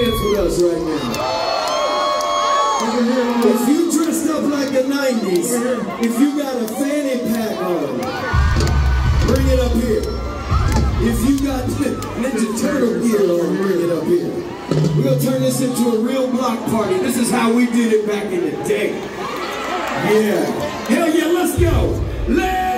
dance with us right now. If you dressed up like the 90s, if you got a fanny pack on, bring it up here. If you got Ninja Turtle gear on, bring it up here. We're gonna turn this into a real block party. This is how we did it back in the day. Yeah. Hell yeah, let's go. Let's.